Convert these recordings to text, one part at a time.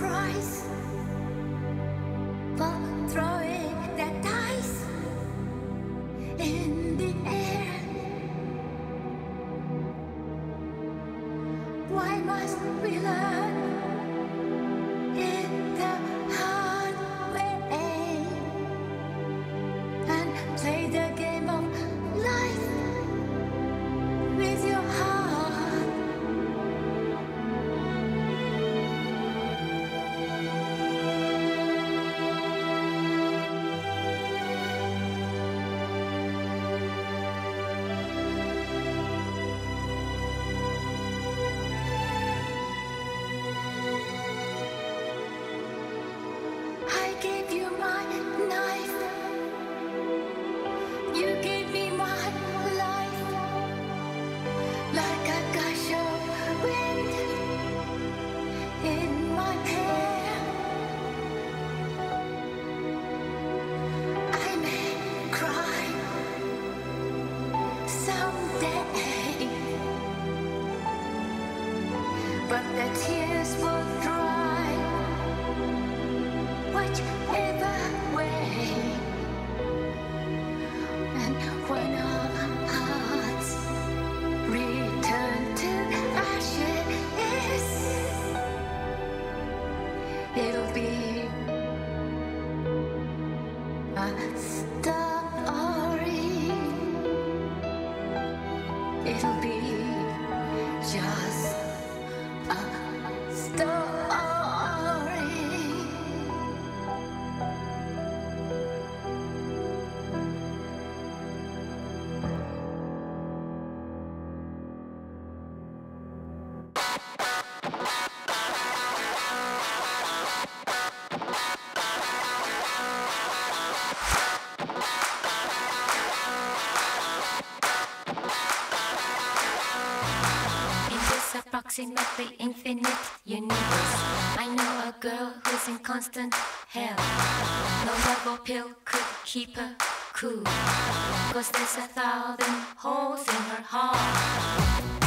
price. Approximately infinite universe. I know a girl who's in constant hell. No or pill could keep her cool. Cause there's a thousand holes in her heart.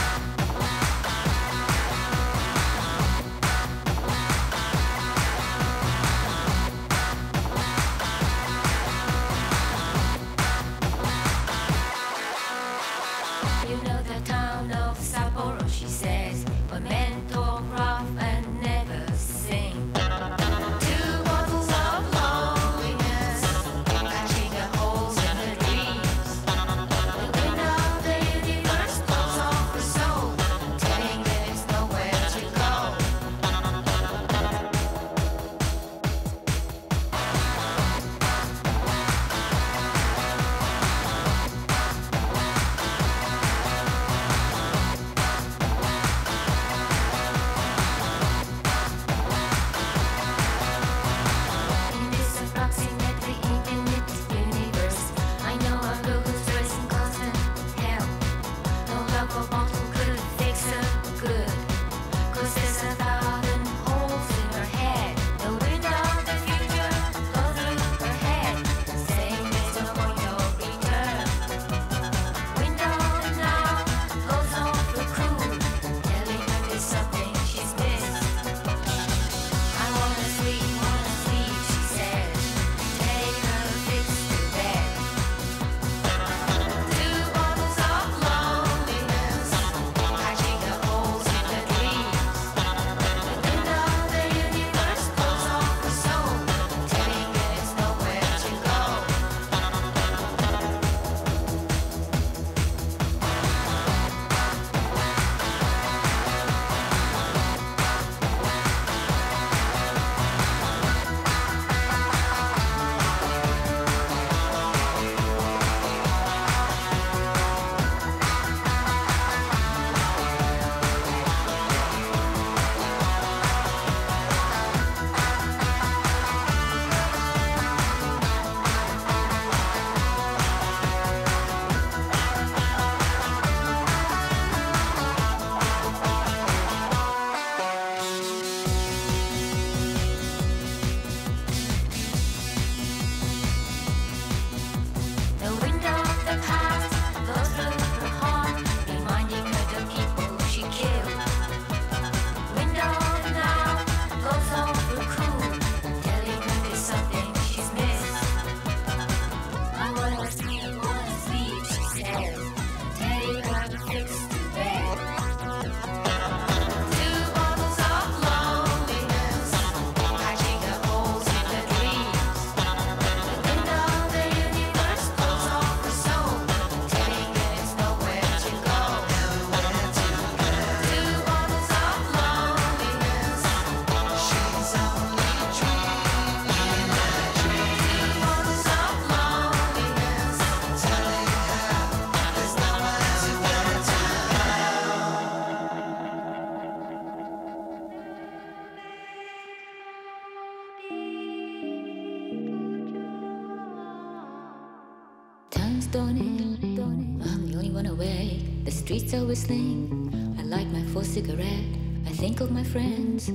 Streets are whistling. I light my fourth cigarette. I think of my friends.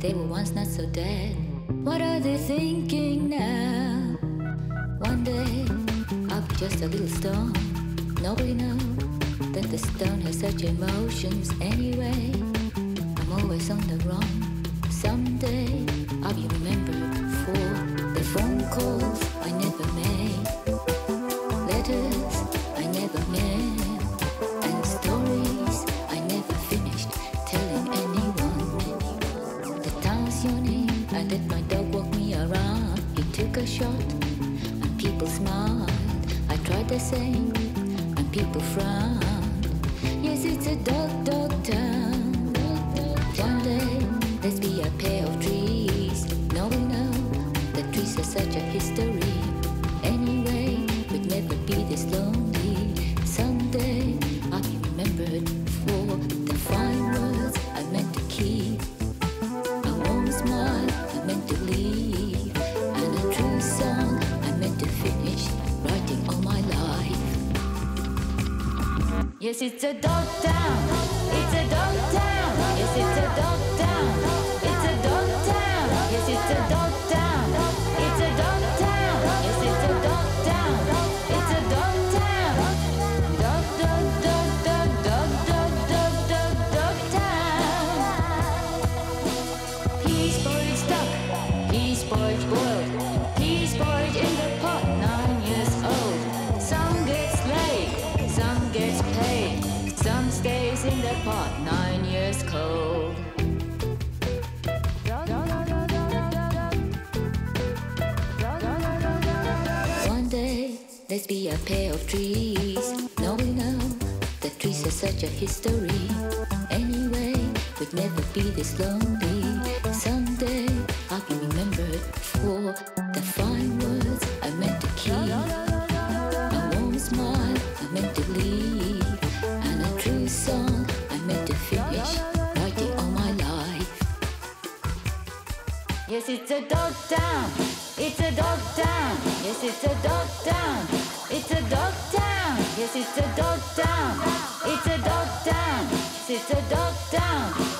They were once not so dead. What are they thinking now? One day I'll be just a little stone. Nobody knows that the stone has such emotions anyway. I'm always on the run. Someday I'll be remembered for the phone calls I never made, shot, and people smiled. I tried the same, and people frowned. Yes, it's a Yes, it's a dog town. It's a dog town. Yes, it's a dog town. It's a dog town. Yes, it's a dog town. In the pot. Nine years cold. One day, let's be a pair of trees. No, we know that trees are such a history. Anyway, we'd never be this lonely. Someday, I'll be remembered for the fine It's a dog town. It's a dog town. Yes, it's a dog town. It's a dog town. Yes, it's a dog town. It's a dog town. Yes, it's a dog town.